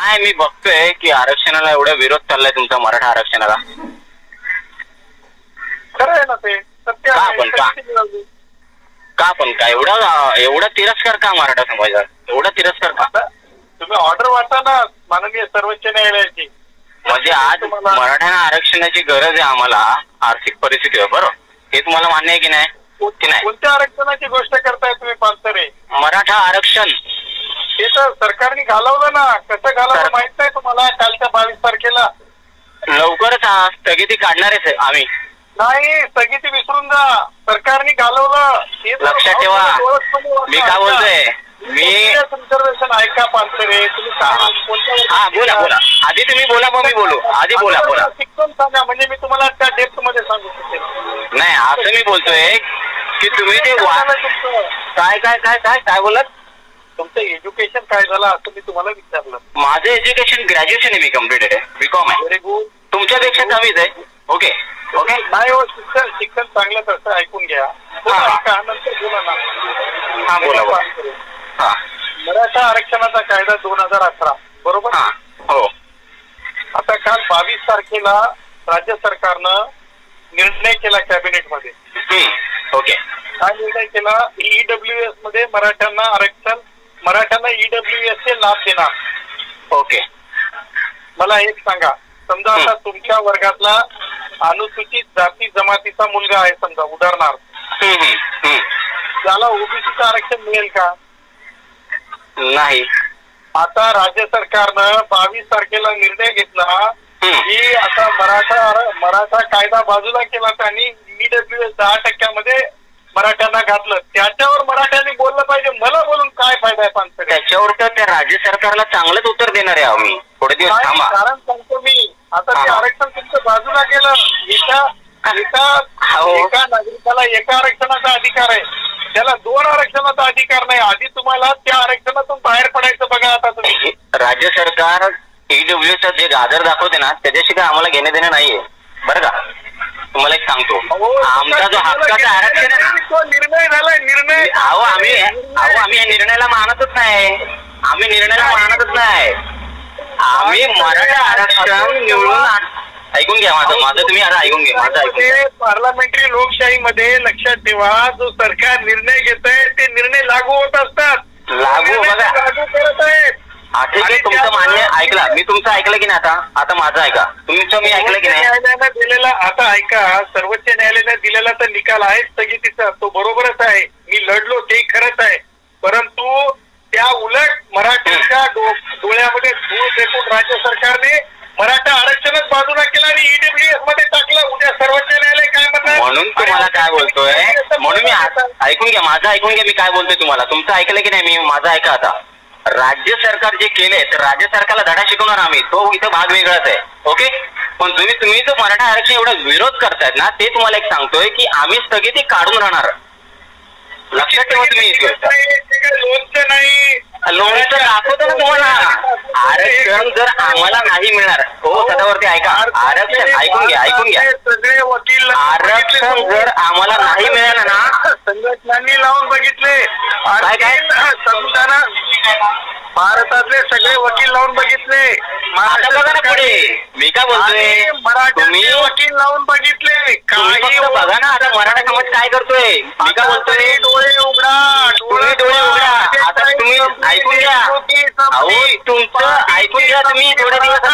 नाही मी बघतोय की आरक्षणाला एवढा विरोध चाललाय तुमचा मराठा आरक्षणाला. खरं आहे ना ते. सत्य का आहे. पण का? सत्य मिळाली. का पण का? एवढा एवढा तिरस्कार का मराठा समाजात? एवढा तिरस्कार का? आता तुम्ही ऑर्डर वाचा ना माननीय सर्वोच्च न्यायालयाची. म्हणजे आज तुम्हाला- मराठ्यांना आरक्षणाची गरज आहे आम्हाला आर्थिक परिस्थितीवर बरोबर? हे तुम्हाला मान्य आहे की नाही? की नाही? कोणत्या आरक्षणाची गोष्ट करताय तुम्ही पानसरे मराठा आरक्षण. ते तर सरकारने घालवलं ना. कसं घालवलं माहीत नाही तुम्हाला कालच्या बावीस तारखेला. लवकरच हा स्थगिती काढणारच आहे आम्ही. नाही स्थगिती विसरून जा. सरकारने घालवलं. हे तर लक्षात ठेवा. ओळखपणे. मी काय बोलतोय? मी रिझर्वेशन ऐका पानसरे. तुम्ही कोणत्या हा बोला बोला. आधी तुम्ही बोला मग मी बोलू. आधी बोला बोला. शिक्षण सांगा. म्हणजे मी तुम्हाला त्या डेप्थमध्ये सांगू शकेल नाही असं मी बोलतोय की तुम्ही ते वा? काय काय काय काय? काय बोलत तुमचं एज्युकेशन काय झालं असं मी तुम्हाला विचारलं. माझं एज्युकेशन ग्रॅज्युएशन आहे मी कम्प्लिटेड आहे बीकॉम आहे. व्हेरी गुड तुमच्यापेक्षा कमीच आहे. ओके ओके नाही हो शिक्षण शिक्षण चांगलं तसं ऐकून घ्या. नंतर बोला ना. हा बोला हा. मराठा आरक्षणाचा कायदा दोन हजार अठरा. बरोबर? हा. आता काल बावीस तारखेला राज्य सरकारनं निर्णय केला कॅबिनेटमध्ये हम्म. ओके काय निर्णय केला. ईडब्ल्यू एसमध्ये मराठ्यांना आरक्षण मराठ्यांना ईडब्ल्यू एस चे लाभ देणार. ओके. मला एक सांगा. समजा. आता तुमच्या वर्गातला अनुसूचित जाती जमातीचा मुलगा आहे समजा उदाहरणार्थ. त्याला ओबीसीचं आरक्षण मिळेल का? नाही. आता राज्य सरकारनं बावीस तारखेला निर्णय घेतला. की आता मराठा मराठा कायदा बाजूला केला त्यांनी ईडब्ल्यू एस दहा टक्क्यामध्ये मराठ्यांना घातलं. त्याच्यावर मराठ्यांनी बोललं पाहिजे. मला बोलून काय फायदा आहे पानसरे त्याच्यावर तर त्या राज्य सरकारला चांगलंच उत्तर देणार आहे आम्ही. थोडे दिवस नाही, थांबा. कारण सांगतो मी. आता ते हा. आरक्षण तुमचं बाजूला केलं एका एका हो. एका नागरिकाला एका आरक्षणाचा अधिकार आहे. त्याला दोन आरक्षणाचा अधिकार नाही. आधी तुम्हाला त्या आरक्षणातून बाहेर पडायचं बघा आता तुम्ही. हे राज्य सरकार ईडब्ल्यू चं जे गाजर दाखवते ना त्याच्याशी काय आम्हाला घेणं देणं नाहीये. बरं का? तुम्हाला एक सांगतो. आमचा जो हक्काचा आरक्षण आहे ना तो निर्णय झालाय निर्णय अहो आम्ही अहो आम्ही या निर्णयाला मानतच नाही. आम्ही निर्णयाला मानतच नाही. आम्ही मराठा आरक्षण निवडून ऐकून घ्या माझं माझं तुम्ही आता ऐकून घ्या माझं ऐकून घ्या. मध्ये पार्लमेंटरी लोकशाहीमध्ये लक्षात ठेवा जो सरकार निर्णय घेत आहे ते निर्णय लागू होत असतात. लागू निर्णय बघा. लागू करत आहेत. ठीक आहे. आणि तुमचं मान्य ऐकला. मी तुमचं ऐकलं की नाही आता? आता माझं ऐका. तुमचं मी ऐकलं की सर्वोच्च नाही? न्यायालयानं दिलेला आता ऐका सर्वोच्च न्यायालयाने दिलेला तर निकाल आहे स्थगितीचा तो बरोबरच आहे. मी लढलो ते खरंच आहे. परंतु त्या उलट मराठ्यांच्या डो- डोळ्यामध्ये धूळ फेकून राज्य सरकारने मराठा आरक्षणच बाजूला केलं आणि ईडब्ल्यू एसमध्ये टाकलं. उद्या सर्वोच्च न्यायालय काय म्हणणार? म्हणून तुम्हाला काय बोलतोय? म्हणून मी आ- ऐकून घ्या. माझं ऐकून घ्या मी काय बोलतोय तुम्हाला. तुमचं ऐकलं की नाही मी? माझं ऐका आता. राज्य सरकार जे केलंय तर राज्य सरकारला धडा शिकवणार आम्ही. तो इथं भाग वेगळाच आहे. ओके पण तुम्ही तुम्ही जो मराठा आरक्षण एवढा विरोध करतायत ना ते तुम्हाला एक सांगतोय की आम्ही स्थगिती काढून राहणार. लक्षात ठेवा तुम्ही लोणचं नाही. दाखवतो ना तुम्हाला. आरक्षण जर आम्हाला नाही मिळणार. हो सदावरती ऐका. आरक्षण ऐकून घ्या ऐकून घ्या. सगळे वकील आरक्षण जर आम्हाला नाही मिळालं ना संघटनांनी लावून बघितले. काय भारतातले सगळे वकील लावून बघितले. आता बघा ना पुढे. मी काय बोलतोय? मराठ्यातले वकील लावून बघितले. फक्त बघा ना आता मराठा समाज काय करतोय? मी काय बोलतोय? डोळे उघडा तुम्ही डोळे उघडा. आता तुम्ही ऐकून घ्या. अहो तुमचं ऐकून घ्या तुम्ही. थोडे दिवस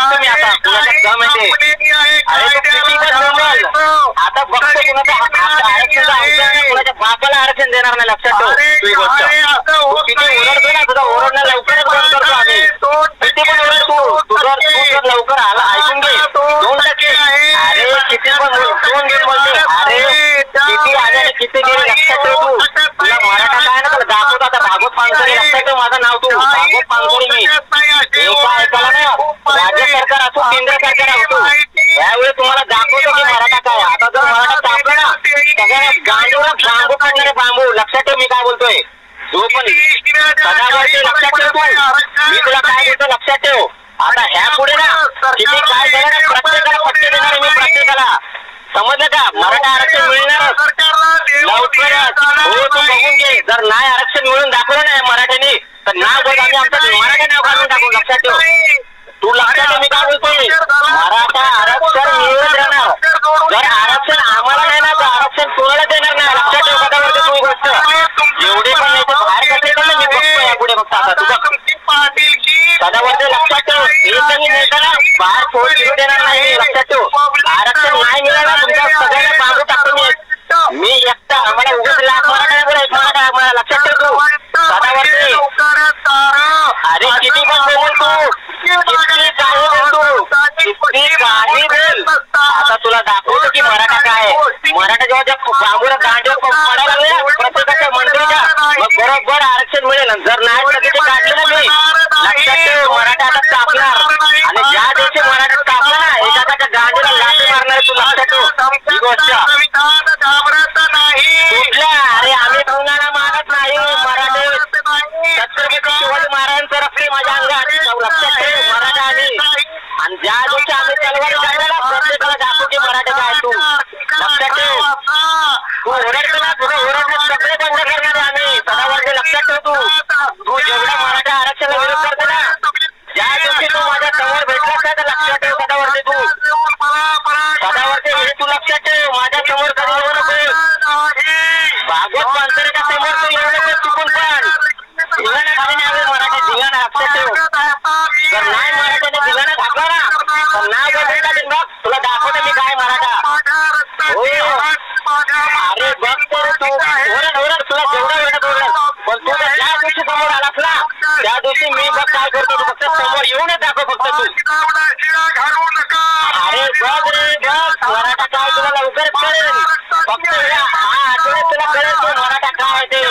देणार नाही लक्षात ठेव. तू गोष्ट तू किती ओरडतो ना तुझा लवकरच बंद करतो आम्ही. किती पण ओरड तू. तू जर तू जर लवकर आला ऐकून घे. दोन टक्के अरे किती पण बोल. दोन बोलते अरे किती आले आणि किती गेले लक्षात ठेव तू. तुला मराठा काय ना तुला दाखवतो आता. भागवत लक्षात ठेव माझं नाव तू. भागवत पानसरे मी. एका ऐकायला ना. राज्य सरकार असो केंद्र सरकार असो यावेळी तुम्हाला दाखव ठेव मी काय बोलतोय? जो पण मी तुला काय बोलतो लक्षात ठेव. आता ह्या पुढे ना किती काय झालं ना प्रत्येकाला फटके देणार मी प्रत्येकाला. समजलं का? मराठा आरक्षण लवकरच. हो तू बघून घे. जर नाही आरक्षण मिळून दाखवलं नाही मराठ्याने तर नाव बघ आम्ही आमचं मराठा नाव काढून टाकू लक्षात ठेव. तू लक्षात ठेव मी काय बोलतोय? मराठा आरक्षण मिळत राहणार जर आरक्षण आम्हाला नाही ना तर आरक्षण कोणाला देणार नाही लक्षात ठेव कदावरती तू ही गोष्ट एवढे पण नाही तर बाहेर कसले पण मी बघतोय यापुढे फक्त आता तुझं सदावरती लक्षात ठेव एकही नेत्याला बाहेर फोन शिरू देणार नाही मी, लक्षात ठेव आरक्षण नाही मिळालं तुमच्या सगळ्यांना सांगू टाकतो मी मी एकटा आम्हाला उगाच लाख मराठा नाही बोलायचं मराठा आम्हाला लक्षात ठेव तू सदावरती अरे किती पण बोल तू किती काही बोल तू किती काही बोल आता तुला दाखवतो की मराठा काय आहे. मराठा जेव्हा त्या बांबूला दांडे पडायला लागले ना, प्रत्येकाच्या मंत्रीच्या मग बरोबर जर नाही तर तिथे ना मी लक्षात ठेव मराठा आता कापणार आणि ज्या दिवशी मराठा कापला ना एखाद्याच्या गांडीला लाठी मारणार तू लक्षात ठेव ही गोष्ट. कुठल्या? अरे आम्ही कोणाला मारत नाही मराठे छत्रपती शिवाजी महाराजांचं रक्त माझ्या अंगात. लक्षात ठेव मराठा आम्ही. आणि ज्या दिवशी आम्ही तलवारी काढल्या ना प्रत्येकाला दाखवू की मराठा काय तू लक्षात ठेव तू ओरडतो ना तुझं ओरडणं सगळे बंद करणार आहे आम्ही सदावरती लक्षात ठेव तू तू जेवढा मराठा आरक्षणाला विरोध करतो ना ज्या दिवशी तू माझ्यासमोर भेटलास ना तर लक्षात ठेव सदावरती तू सदावरती हे तू लक्षात ठेव माझ्यासमोर कधी येऊ नको भागवत माणसाच्या समोर तू येऊ नको चुकून पण धिंगाणा घालीन यावेळी मराठी धिंगाणा लक्षात ठेव जर नाही मराठ्याने धिंगाणा घातला ना तर नाव बदल टाकेन बघ तुला दाखवतो मी काय मराठा हो अरे बघ तर तू ओरड ओरड तुला जेवढा ओरडत ओरड पण तू जर ज्या दिवशी समोर आलास ना त्या दिवशी मी बघ काय करतो तू फक्त समोर येऊनच दाखव फक्त तू अरे बघ रे बघ मराठा काय तुला लवकरच कळेल फक्त या हा आठवड्यात तुला कळेल तो मराठा काय आहे ते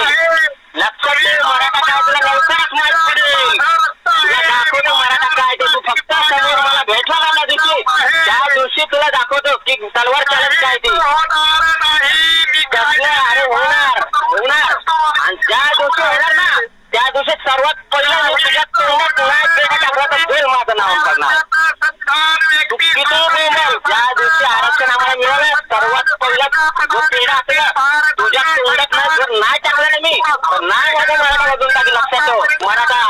लक्षात ठेव मराठा काय तुला लवकरच माहीत पडेल तुला दाखवतो मराठा काय ते तू फक्त समोर मला भेटला ना त्या दिवशी त्या दिवशी तुला दाखवतो की तलवार चालत काय ते? अरे होणार होणार. आणि ज्या दिवशी होणार ना त्या दिवशी सर्वात पहिलं मी तुझ्या तोंडात नाही पेटा टाकला तर बेल माझं नाव करणार तू किती बोंबल ज्या दिवशी आरक्षण आम्हाला मिळालं सर्वात पहिला जो पेढा असेल तुझ्या तोंडात नाही जर नाही टाकलं ना मी तर नाही माझ्या मराठा बदलून टाकी लक्षात ठेव. मराठा